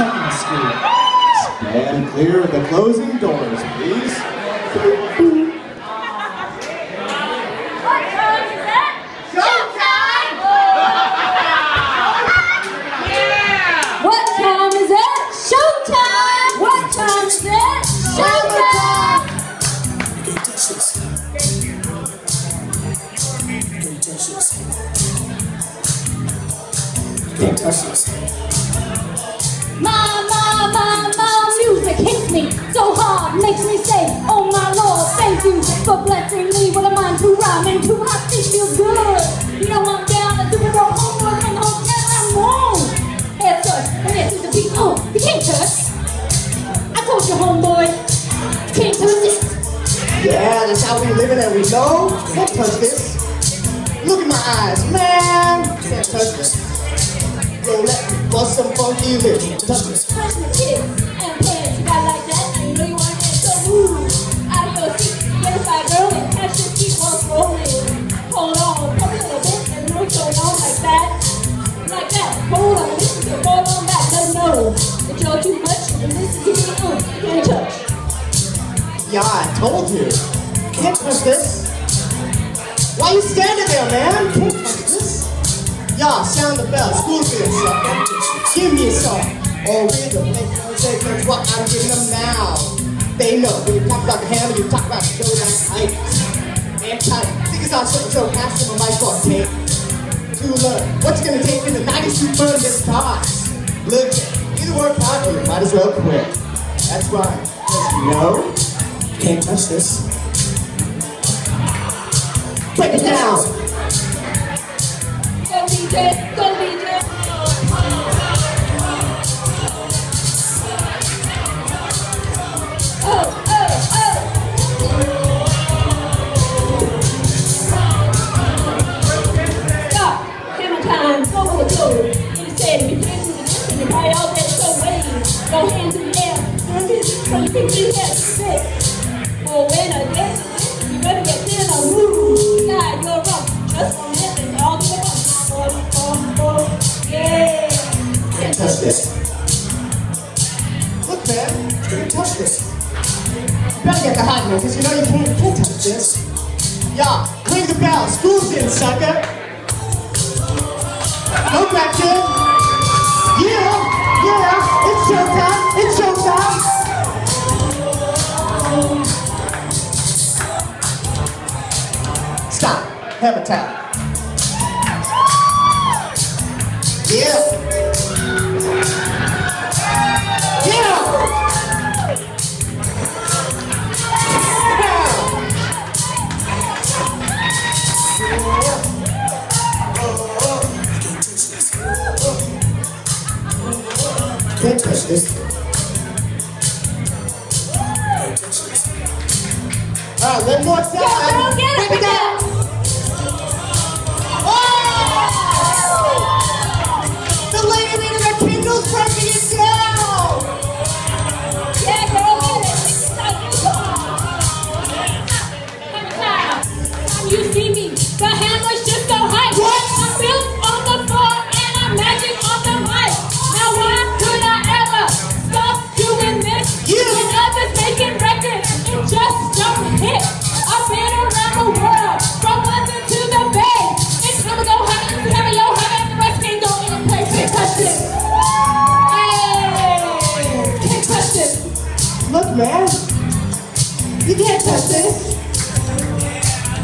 checking school. Stand clear of the closing doors, please. What time is it? Showtime! What time is it? Showtime! What time is it? Showtime! Can't touch this. My, my, my, my music hits me so hard, makes me say, Oh my Lord, thank you for blessing me with a mind to rhyme and to hot it feels good. You know I'm down to do the homework and home and I'm wrong. Head touch, and then to the beat, oh, you can't touch. I told you, homeboy, can't touch it. Yeah, that's how we live it and we know. Can't touch this. Look in my eyes, man. Can't touch this. Yo, let me bust some funky lips. Touch this. Touch the kids and pants, you got like that, and you know you want get so move. Out of your seat, get a side girl and catch your feet while rolling. Hold on, come a little bit and move going on like that. Like that. Hold on, listen to hold on back. Let them know that you're too much and listen to me. Uh, can't touch. Yeah, I told you. Can't touch this. Why you standing there, man? Can't touch this. Yeah, sound the bell. School sucker. Give me some. Or rhythm. Make no that's what I'm giving them now. They know. When you talk about the hammer, you talk about showdown tight. And tight. Niggas are so so pass them a mic or tape. To learn. What's gonna take in the 90s to burn this toss? Look, either work out or you might as well quit. That's right. Cause you know, Can't touch this. break it down. Touch this. Look, man, touch this. Better get the hot one, because you know you can't, can't touch this. Yeah, clean the bell. School's in, sucker. Stop. Have a towel. Yeah. Yeah. Can't touch this. All right, one more time. girl, get man. You can't touch this.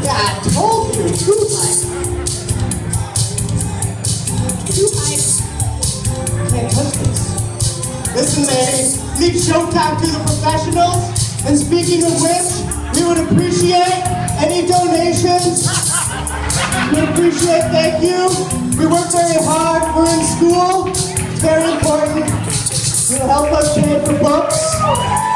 Yeah, I told you. Too high. Too high. Can't touch this. Listen, ladies. Leave showtime to the professionals. And speaking of which, we would appreciate any donations. We appreciate, thank you. We work very hard. We're in school. It's very important. You'll help us pay for books.